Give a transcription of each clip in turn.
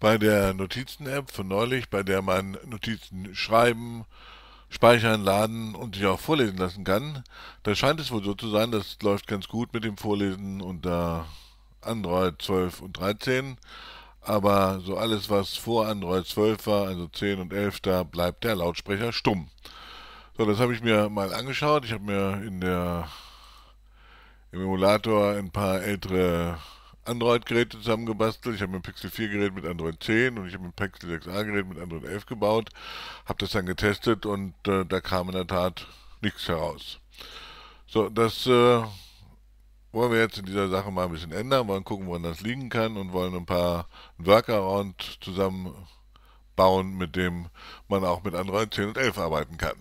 bei der Notizen-App von neulich, bei der man Notizen schreiben, speichern, laden und sich auch vorlesen lassen kann. Da scheint es wohl so zu sein, das läuft ganz gut mit dem Vorlesen unter Android 12 und 13. Aber so alles, was vor Android 12 war, also 10 und 11, da bleibt der Lautsprecher stumm. So, das habe ich mir mal angeschaut. Ich habe mir in der im Emulator ein paar ältere Android-Geräte zusammengebastelt. Ich habe mir ein Pixel 4 Gerät mit Android 10 und ich habe ein Pixel 6a Gerät mit Android 11 gebaut, habe das dann getestet und äh, da kam in der Tat nichts heraus. So, das äh, wollen wir jetzt in dieser Sache mal ein bisschen ändern, wollen gucken, woran das liegen kann und wollen ein paar Workaround zusammenbauen, mit dem man auch mit Android 10 und 11 arbeiten kann.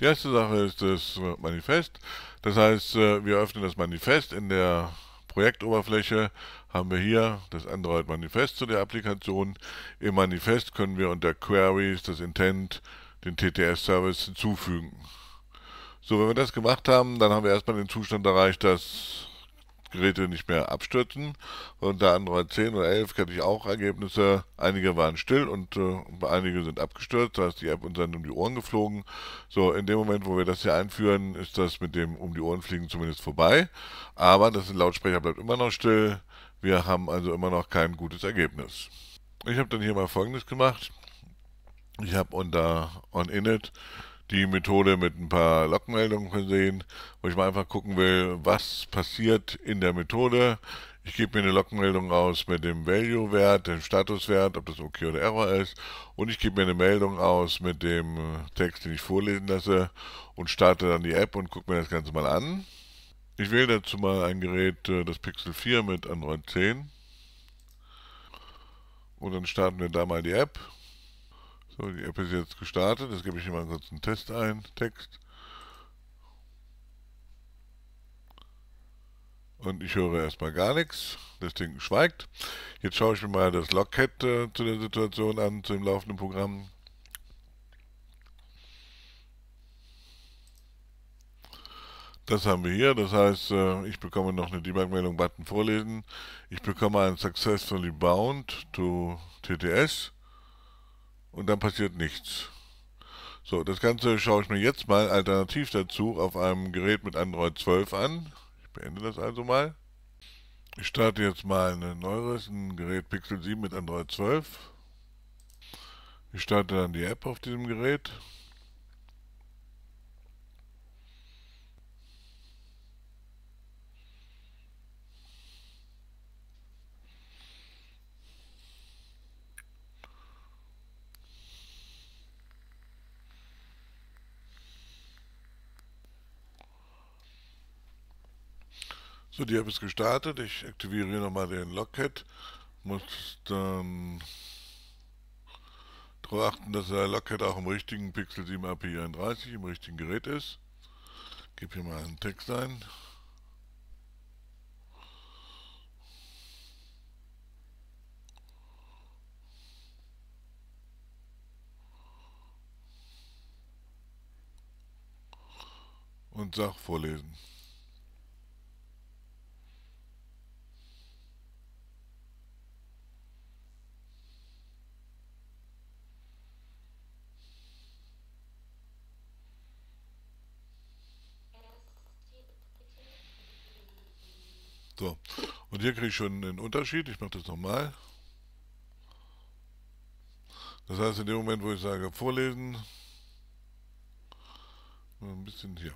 Die erste Sache ist das Manifest. Das heißt, äh, wir öffnen das Manifest in der Projektoberfläche haben wir hier das Android Manifest zu der Applikation. Im Manifest können wir unter Queries das Intent den TTS-Service hinzufügen. So, wenn wir das gemacht haben, dann haben wir erstmal den Zustand erreicht, dass Geräte nicht mehr abstürzen. Unter Android 10 oder 11 hatte ich auch Ergebnisse. Einige waren still und äh, einige sind abgestürzt. Da ist die App uns dann um die Ohren geflogen. So, in dem Moment, wo wir das hier einführen, ist das mit dem um die Ohren fliegen zumindest vorbei. Aber das Lautsprecher bleibt immer noch still. Wir haben also immer noch kein gutes Ergebnis. Ich habe dann hier mal folgendes gemacht. Ich habe unter OnInit die Methode mit ein paar Logmeldungen versehen, wo ich mal einfach gucken will, was passiert in der Methode. Ich gebe mir eine Logmeldung aus mit dem Value-Wert, dem Statuswert, ob das OK oder Error ist. Und ich gebe mir eine Meldung aus mit dem Text, den ich vorlesen lasse und starte dann die App und gucke mir das Ganze mal an. Ich wähle dazu mal ein Gerät, äh, das Pixel 4 mit Android 10. Und dann starten wir da mal die App. So, die App ist jetzt gestartet. Jetzt gebe ich hier mal einen Test ein, Text. Und ich höre erstmal gar nichts. Das Ding schweigt. Jetzt schaue ich mir mal das Logcat äh, zu der Situation an, zu dem laufenden Programm. Das haben wir hier. Das heißt, äh, ich bekomme noch eine Debug-Meldung Button vorlesen. Ich bekomme ein Successfully Bound to TTS und dann passiert nichts. So, das Ganze schaue ich mir jetzt mal alternativ dazu auf einem Gerät mit Android 12 an. Ich beende das also mal. Ich starte jetzt mal ein neueres, ein Gerät Pixel 7 mit Android 12. Ich starte dann die App auf diesem Gerät. So, die App ist gestartet. Ich aktiviere hier nochmal den Lockhead. Muss dann darauf achten, dass der Lockhead auch im richtigen Pixel 7 API 31 im richtigen Gerät ist. Gebe hier mal einen Text ein. Und sag vorlesen. So, und hier kriege ich schon einen Unterschied. Ich mache das nochmal. Das heißt, in dem Moment, wo ich sage vorlesen, ein bisschen hier.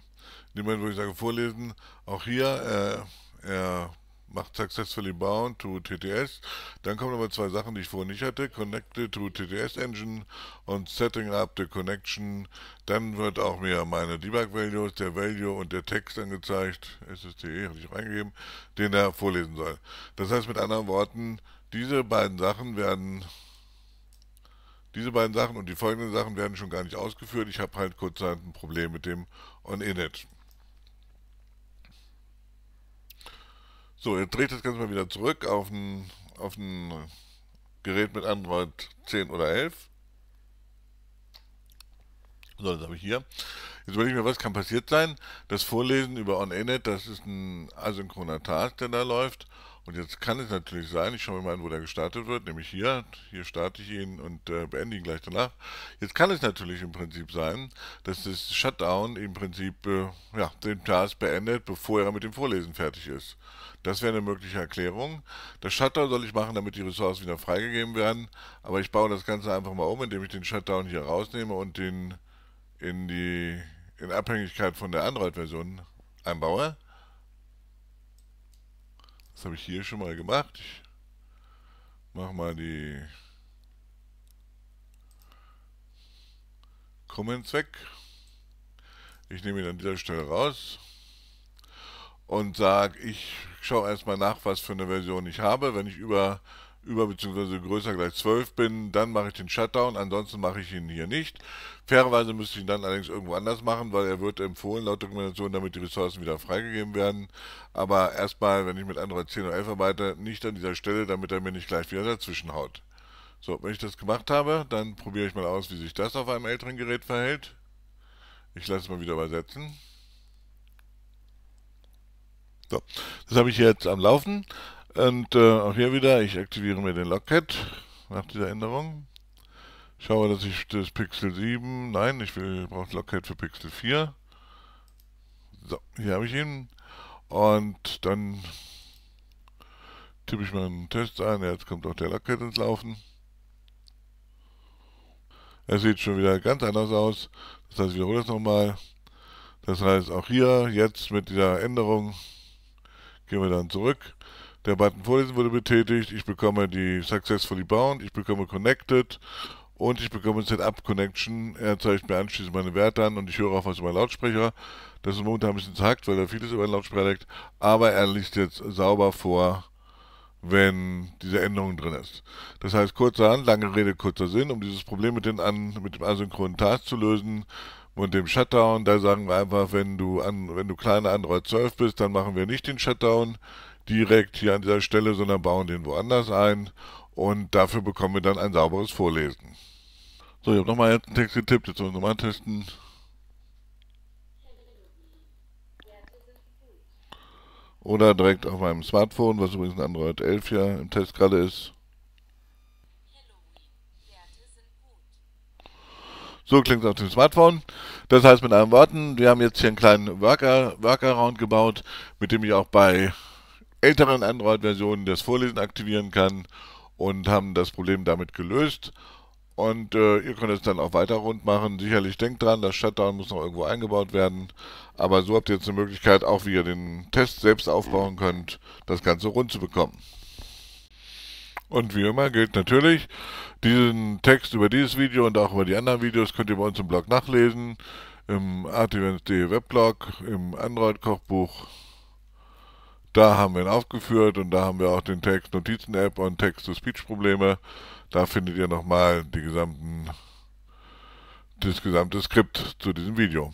In dem Moment, wo ich sage vorlesen, auch hier, äh, er macht successfully bound to TTS. Dann kommen aber zwei Sachen, die ich vorher nicht hatte. Connected to TTS Engine und Setting up the connection. Dann wird auch mir meine Debug Values, der Value und der Text angezeigt. SSTE habe ich auch eingegeben, den er vorlesen soll. Das heißt mit anderen Worten, diese beiden Sachen werden diese beiden Sachen und die folgenden Sachen werden schon gar nicht ausgeführt. Ich habe halt kurzerhand ein Problem mit dem On-Init. So, jetzt dreht das Ganze mal wieder zurück auf ein, auf ein Gerät mit Android 10 oder 11. So, das habe ich hier. Jetzt überlege ich mir, was kann passiert sein? Das Vorlesen über OnInit, das ist ein asynchroner Task, der da läuft. Und jetzt kann es natürlich sein, ich schaue mir mal an, wo der gestartet wird, nämlich hier. Hier starte ich ihn und äh, beende ihn gleich danach. Jetzt kann es natürlich im Prinzip sein, dass das Shutdown im Prinzip äh, ja, den Task beendet, bevor er mit dem Vorlesen fertig ist. Das wäre eine mögliche Erklärung. Das Shutdown soll ich machen, damit die Ressourcen wieder freigegeben werden. Aber ich baue das Ganze einfach mal um, indem ich den Shutdown hier rausnehme und den in die in Abhängigkeit von der Android-Version einbaue. Das habe ich hier schon mal gemacht. Ich mache mal die Comments weg. Ich nehme ihn an dieser Stelle raus und sage, ich schaue erstmal nach, was für eine Version ich habe. Wenn ich über über bzw. größer gleich 12 bin, dann mache ich den Shutdown, ansonsten mache ich ihn hier nicht. Fairerweise müsste ich ihn dann allerdings irgendwo anders machen, weil er wird empfohlen laut Dokumentation, damit die Ressourcen wieder freigegeben werden. Aber erstmal, wenn ich mit Android 10 oder 11 arbeite, nicht an dieser Stelle, damit er mir nicht gleich wieder dazwischen haut. So, wenn ich das gemacht habe, dann probiere ich mal aus, wie sich das auf einem älteren Gerät verhält. Ich lasse es mal wieder übersetzen. So, das habe ich jetzt am Laufen. Und äh, auch hier wieder, ich aktiviere mir den Lockhead nach dieser Änderung. Schaue, dass ich das Pixel 7, nein, ich will, brauche Lockhead für Pixel 4. So, hier habe ich ihn. Und dann tippe ich meinen Test ein. Jetzt kommt auch der Lockhead ins Laufen. Er sieht schon wieder ganz anders aus. Das heißt, ich wiederhole das nochmal. Das heißt, auch hier, jetzt mit dieser Änderung, gehen wir dann zurück. Der Button Vorlesen wurde betätigt, ich bekomme die Successfully Bound, ich bekomme Connected und ich bekomme Setup Connection. Er zeigt mir anschließend meine Werte an und ich höre auch was über den Lautsprecher. Das ist momentan ein bisschen zagt, weil er vieles über den Lautsprecher legt, aber er liest jetzt sauber vor, wenn diese Änderung drin ist. Das heißt, kurzer Hand, lange Rede, kurzer Sinn, um dieses Problem mit, den an, mit dem asynchronen Task zu lösen und dem Shutdown, da sagen wir einfach, wenn du an, wenn du kleiner Android 12 bist, dann machen wir nicht den Shutdown direkt hier an dieser Stelle, sondern bauen den woanders ein und dafür bekommen wir dann ein sauberes Vorlesen. So, ich habe nochmal einen Text getippt, jetzt wollen wir nochmal testen. Oder direkt auf meinem Smartphone, was übrigens ein Android 11 hier im Test gerade ist. So klingt es auf dem Smartphone. Das heißt mit anderen Worten, wir haben jetzt hier einen kleinen Worker, Workaround gebaut, mit dem ich auch bei älteren Android-Versionen das Vorlesen aktivieren kann und haben das Problem damit gelöst. Und äh, ihr könnt es dann auch weiter rund machen. Sicherlich denkt dran, das Shutdown muss noch irgendwo eingebaut werden. Aber so habt ihr jetzt eine Möglichkeit, auch wie ihr den Test selbst aufbauen könnt, das Ganze rund zu bekommen. Und wie immer gilt natürlich, diesen Text über dieses Video und auch über die anderen Videos könnt ihr bei uns im Blog nachlesen. Im ArtEvents.de Weblog, im Android-Kochbuch da haben wir ihn aufgeführt und da haben wir auch den Text Notizen-App und Text-to-Speech-Probleme. Da findet ihr nochmal die gesamten, das gesamte Skript zu diesem Video.